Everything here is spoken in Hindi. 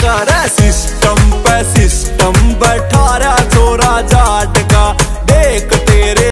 का सिस्टम पे सिस्टम बैठा रहा छोरा जाट